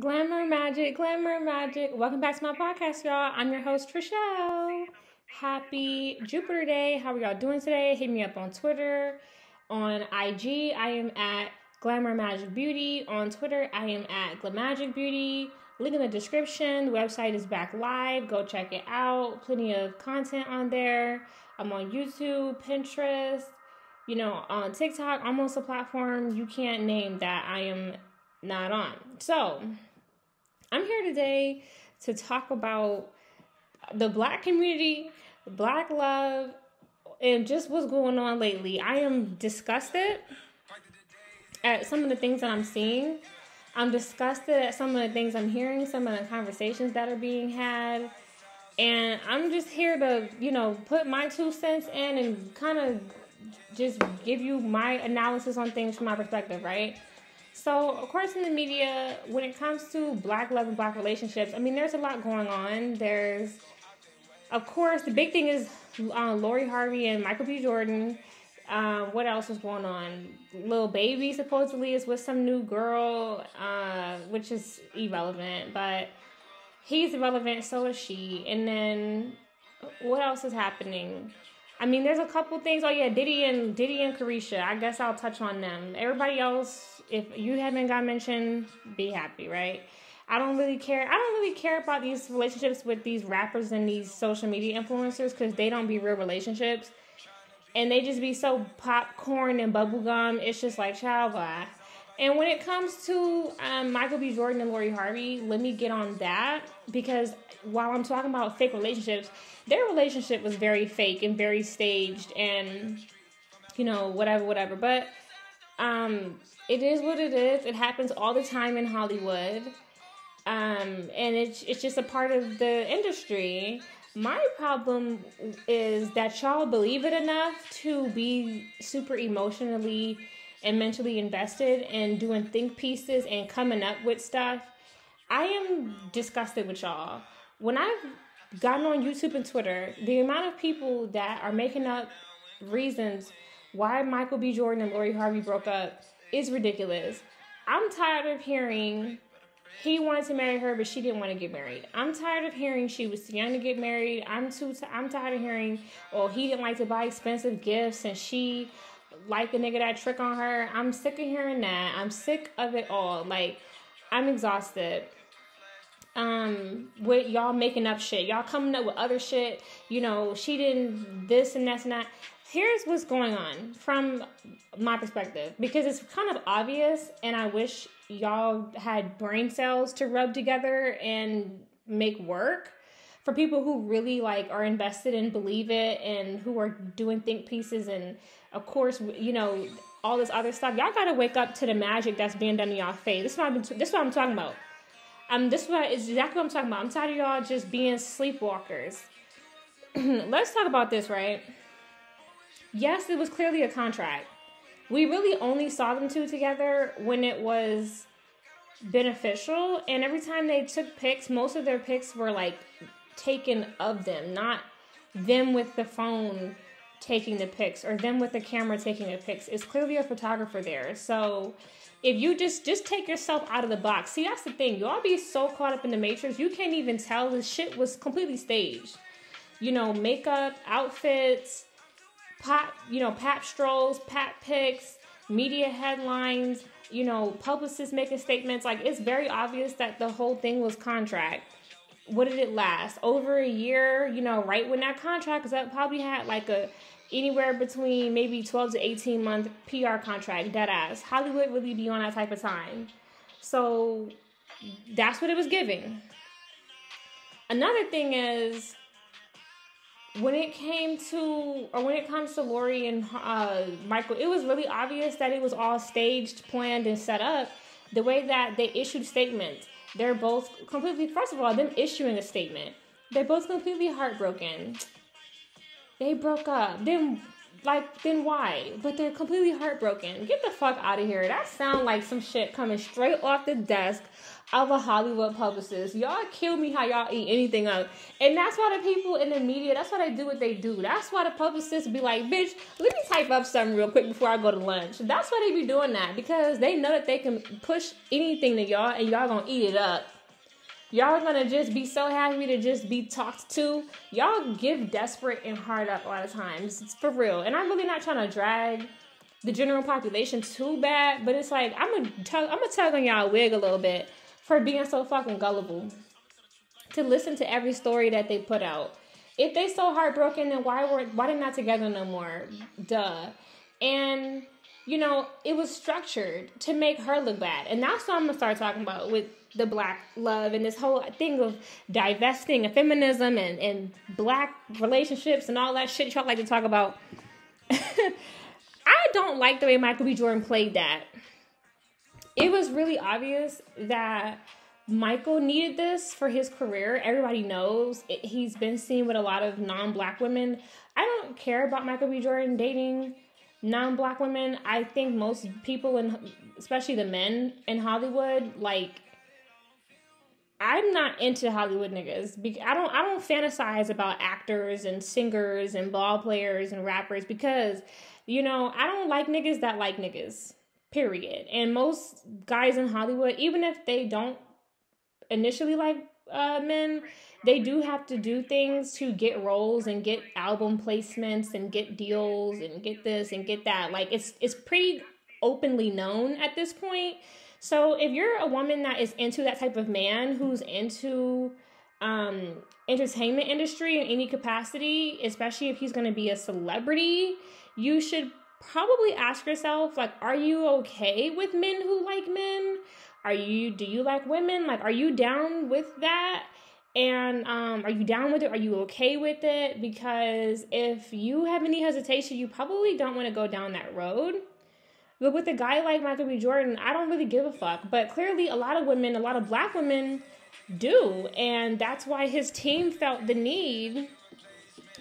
Glamour magic, glamour magic. Welcome back to my podcast, y'all. I'm your host, Trishelle. Happy Jupiter Day. How are y'all doing today? Hit me up on Twitter. On IG, I am at Glamour Magic Beauty. On Twitter, I am at Glamagic Beauty. Link in the description. The website is back live. Go check it out. Plenty of content on there. I'm on YouTube, Pinterest, you know, on TikTok, almost a platform you can't name that I am not on. So, I'm here today to talk about the black community, black love, and just what's going on lately. I am disgusted at some of the things that I'm seeing. I'm disgusted at some of the things I'm hearing, some of the conversations that are being had. And I'm just here to, you know, put my two cents in and kind of just give you my analysis on things from my perspective, right? So, of course, in the media, when it comes to black love and black relationships, I mean, there's a lot going on. There's, of course, the big thing is uh, Lori Harvey and Michael B. Jordan. Uh, what else is going on? Lil Baby supposedly is with some new girl, uh, which is irrelevant, but he's irrelevant, so is she. And then what else is happening? I mean, there's a couple things. Oh yeah, Diddy and Diddy and Caresha. I guess I'll touch on them. Everybody else, if you haven't got mentioned, be happy, right? I don't really care. I don't really care about these relationships with these rappers and these social media influencers because they don't be real relationships, and they just be so popcorn and bubblegum. It's just like child blah. And when it comes to um, Michael B. Jordan and Lori Harvey, let me get on that because while I'm talking about fake relationships, their relationship was very fake and very staged and you know whatever whatever. But um it is what it is. It happens all the time in hollywood. Um and it's it's just a part of the industry. My problem is that y'all believe it enough to be super emotionally and mentally invested in doing think pieces and coming up with stuff i am disgusted with y'all when i've gotten on YouTube and Twitter, the amount of people that are making up reasons why Michael B. Jordan and Lori Harvey broke up is ridiculous. I'm tired of hearing he wanted to marry her, but she didn't want to get married. I'm tired of hearing she was too young to get married. I'm too. T- I'm tired of hearing, oh, he didn't like to buy expensive gifts, and she liked a nigga that trick on her. I'm sick of hearing that. I'm sick of it all. Like, I'm exhausted um with y'all making up shit y'all coming up with other shit you know she didn't this and that's and that here's what's going on from my perspective because it's kind of obvious and i wish y'all had brain cells to rub together and make work for people who really like are invested and believe it and who are doing think pieces and of course you know all this other stuff y'all gotta wake up to the magic that's being done in y'all face this is what, been, this is what i'm talking about um, this is exactly what I'm talking about. I'm tired of y'all just being sleepwalkers. Let's talk about this, right? Yes, it was clearly a contract. We really only saw them two together when it was beneficial, and every time they took pics, most of their pics were like taken of them, not them with the phone taking the pics or them with the camera taking the pics. It's clearly a photographer there. So if you just just take yourself out of the box. See, that's the thing. Y'all be so caught up in the matrix, you can't even tell this shit was completely staged. You know, makeup, outfits, pop, you know, pap strolls, pap pics, media headlines, you know, publicists making statements. Like it's very obvious that the whole thing was contract. What did it last? Over a year, you know, right when that contract, because that probably had like a anywhere between maybe 12 to 18 month PR contract, dead ass. Hollywood really be on that type of time. So that's what it was giving. Another thing is when it came to, or when it comes to Lori and uh, Michael, it was really obvious that it was all staged, planned, and set up. The way that they issued statements, they're both completely, first of all, them issuing a statement, they're both completely heartbroken they broke up. Then like then why? But they're completely heartbroken. Get the fuck out of here. That sound like some shit coming straight off the desk of a Hollywood publicist. Y'all kill me how y'all eat anything up. And that's why the people in the media, that's why they do what they do. That's why the publicists be like, bitch, let me type up something real quick before I go to lunch. That's why they be doing that. Because they know that they can push anything to y'all and y'all gonna eat it up. Y'all gonna just be so happy to just be talked to. Y'all give desperate and hard up a lot of times. It's for real. And I'm really not trying to drag the general population too bad, but it's like I'm gonna tug I'm gonna tug on y'all wig a little bit for being so fucking gullible to listen to every story that they put out. If they so heartbroken, then why were why they not together no more? Duh. And you know, it was structured to make her look bad. And that's what I'm gonna start talking about with the black love and this whole thing of divesting of feminism and, and black relationships and all that shit y'all like to talk about. I don't like the way Michael B. Jordan played that it was really obvious that Michael needed this for his career. Everybody knows it, he's been seen with a lot of non black women. I don't care about Michael B. Jordan dating non black women. I think most people, and especially the men in Hollywood, like, I'm not into Hollywood niggas. I don't I don't fantasize about actors and singers and ball players and rappers because you know, I don't like niggas that like niggas period. And most guys in Hollywood, even if they don't initially like uh, men, they do have to do things to get roles and get album placements and get deals and get this and get that. Like it's it's pretty openly known at this point. So if you're a woman that is into that type of man who's into um entertainment industry in any capacity, especially if he's going to be a celebrity, you should probably ask yourself like are you okay with men who like men? Are you do you like women? Like are you down with that? And um, are you down with it? Are you okay with it? Because if you have any hesitation you probably don't want to go down that road. But with a guy like michael b. Jordan i don't really give a fuck. But clearly a lot of women a lot of black women do. And that's why his team felt the need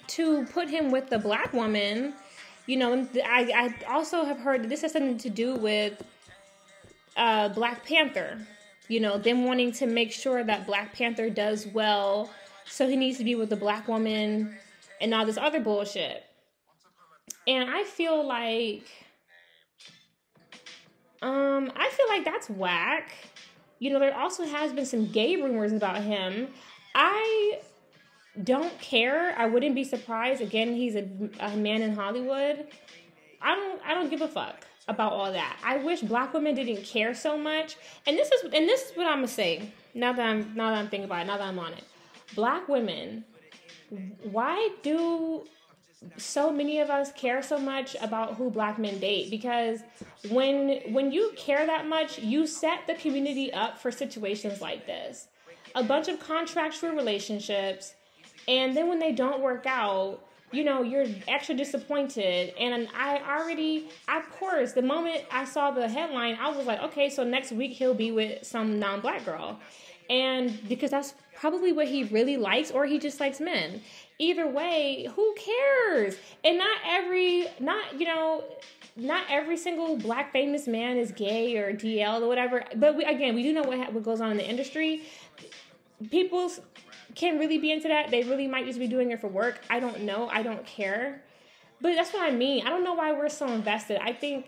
to put him with the black woman you know, I, I also have heard that this has something to do with uh, Black Panther. You know, them wanting to make sure that Black Panther does well, so he needs to be with a black woman and all this other bullshit. And I feel like, um, I feel like that's whack. You know, there also has been some gay rumors about him. I don't care. I wouldn't be surprised. Again, he's a, a man in Hollywood. I don't I don't give a fuck about all that. I wish black women didn't care so much. And this is and this is what I'm gonna say. Now that I'm now that I'm thinking about it, now that I'm on it. Black women, why do so many of us care so much about who black men date because when when you care that much you set the community up for situations like this a bunch of contractual relationships and then when they don't work out, you know, you're extra disappointed. And I already, of course, the moment I saw the headline, I was like, okay, so next week he'll be with some non black girl. And because that's probably what he really likes, or he just likes men. Either way, who cares? And not every, not, you know, not every single black famous man is gay or DL or whatever. But we, again, we do know what, what goes on in the industry. People's can really be into that. They really might just be doing it for work. I don't know. I don't care. But that's what I mean. I don't know why we're so invested. I think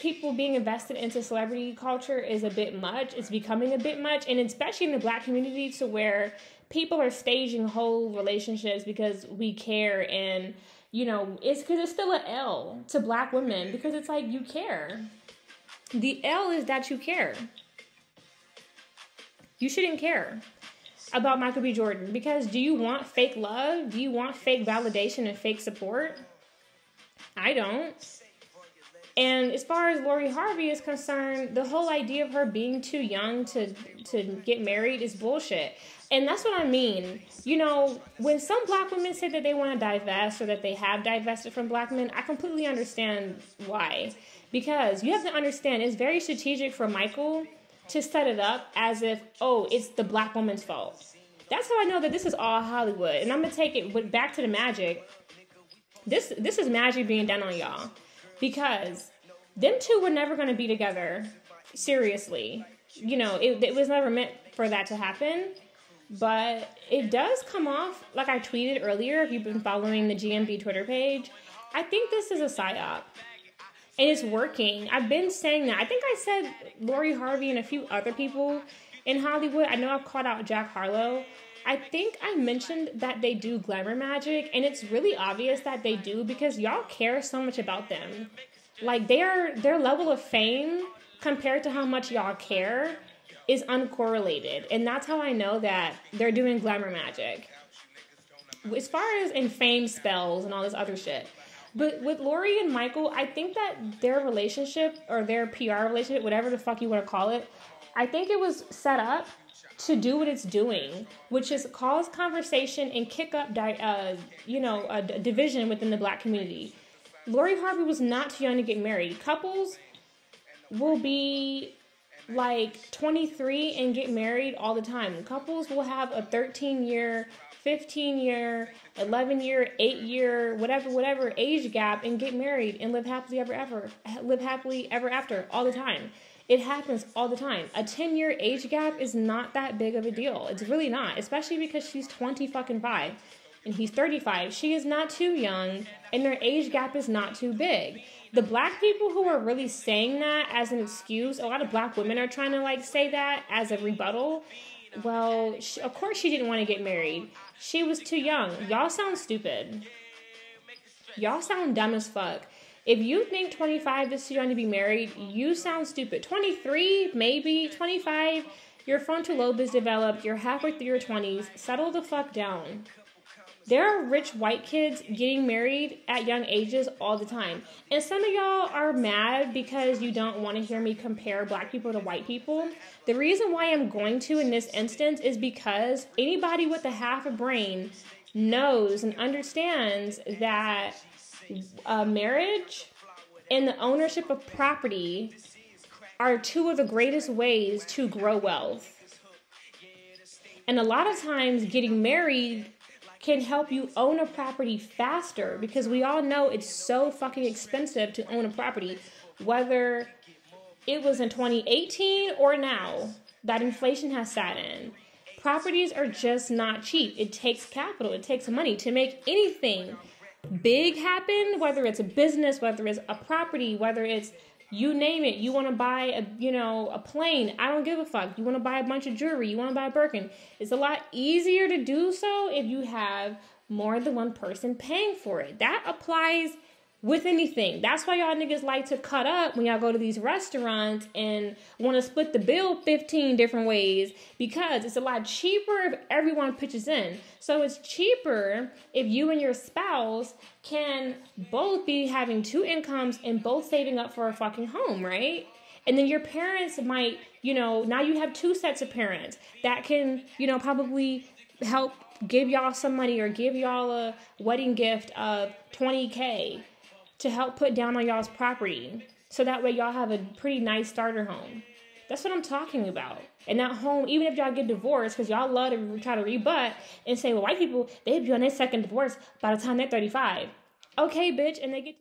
people being invested into celebrity culture is a bit much. It's becoming a bit much, and especially in the black community, to where people are staging whole relationships because we care and you know it's because it's still an L to black women because it's like you care. The L is that you care. You shouldn't care about Michael B. Jordan because do you want fake love? Do you want fake validation and fake support? I don't. And as far as Lori Harvey is concerned, the whole idea of her being too young to to get married is bullshit. And that's what I mean. You know, when some black women say that they want to divest or that they have divested from black men, I completely understand why. Because you have to understand it's very strategic for Michael to set it up as if, oh, it's the black woman's fault. That's how I know that this is all Hollywood. And I'm gonna take it back to the magic. this this is magic being done on y'all because them two were never to be together seriously you know it, it was never meant for that to happen but it does come off like i tweeted earlier if you've been following the gmb twitter page i think this is a psyop and it's working i've been saying that i think i said lori harvey and a few other people in hollywood i know i've called out jack harlow I think I mentioned that they do glamour magic, and it's really obvious that they do because y'all care so much about them. Like their their level of fame compared to how much y'all care is uncorrelated, and that's how I know that they're doing glamour magic. As far as in fame spells and all this other shit. But with Lori and Michael, I think that their relationship or their PR relationship, whatever the fuck you want to call it, I think it was set up to do what it's doing, which is cause conversation and kick up, uh, you know, a division within the black community. Lori Harvey was not too young to get married. Couples will be like 23 and get married all the time. Couples will have a 13 year, 15 year, 11 year, 8 year, whatever, whatever age gap and get married and live happily ever ever, live happily ever after all the time. It happens all the time. A 10 year age gap is not that big of a deal. It's really not, especially because she's 20 fucking 5 and he's 35. She is not too young and their age gap is not too big. The black people who are really saying that as an excuse, a lot of black women are trying to like say that as a rebuttal. Well, she, of course she didn't want to get married. She was too young. Y'all sound stupid. Y'all sound dumb as fuck. If you think 25 is too young to be married, you sound stupid. 23, maybe. 25, your frontal lobe is developed. You're halfway through your 20s. Settle the fuck down. There are rich white kids getting married at young ages all the time. And some of y'all are mad because you don't want to hear me compare black people to white people. The reason why I'm going to in this instance is because anybody with a half a brain knows and understands that marriage and the ownership of property are two of the greatest ways to grow wealth. And a lot of times, getting married can help you own a property faster because we all know it's so fucking expensive to own a property, whether it was in 2018 or now that inflation has sat in. Properties are just not cheap. It takes capital, it takes money to make anything big happen, whether it's a business, whether it's a property, whether it's you name it. You want to buy a you know a plane. I don't give a fuck. You want to buy a bunch of jewelry. You want to buy a Birkin. It's a lot easier to do so if you have more than one person paying for it. That applies with anything. That's why y'all niggas like to cut up when y'all go to these restaurants and want to split the bill 15 different ways because it's a lot cheaper if everyone pitches in. So it's cheaper if you and your spouse can both be having two incomes and both saving up for a fucking home, right? And then your parents might, you know, now you have two sets of parents that can, you know, probably help give y'all some money or give y'all a wedding gift of 20k to help put down on y'all's property so that way y'all have a pretty nice starter home. That's what I'm talking about. And that home, even if y'all get divorced, because y'all love to try to rebut and say, well, white people, they'd be on their second divorce by the time they're 35. Okay, bitch, and they get